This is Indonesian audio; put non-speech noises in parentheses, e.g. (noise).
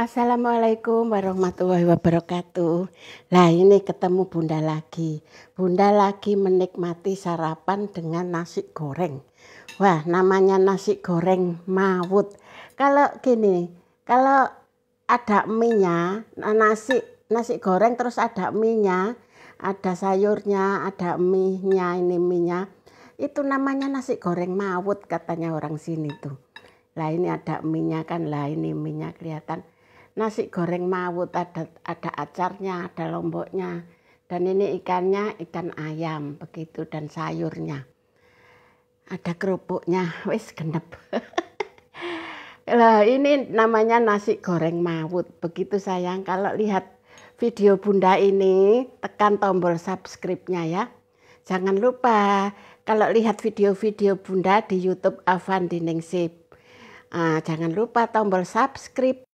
Assalamualaikum warahmatullahi wabarakatuh. Nah ini ketemu Bunda lagi. Bunda lagi menikmati sarapan dengan nasi goreng. Wah namanya nasi goreng mawut. Kalau gini, kalau ada mie-nya, nasi nasi goreng terus ada mie-nya, ada sayurnya, ada mie-nya, ini mie-nya. Itu namanya nasi goreng mawut katanya orang sini tuh. Lah ini ada mie-nya kan, lah ini mie-nya kelihatan nasi goreng mawut ada ada acarnya, ada lomboknya. Dan ini ikannya ikan ayam begitu dan sayurnya. Ada kerupuknya, (laughs) wis genep. (laughs) Lah ini namanya nasi goreng mawut. Begitu sayang kalau lihat video Bunda ini tekan tombol subscribe-nya ya. Jangan lupa kalau lihat video-video Bunda di YouTube Avan Diningsip. Uh, jangan lupa tombol subscribe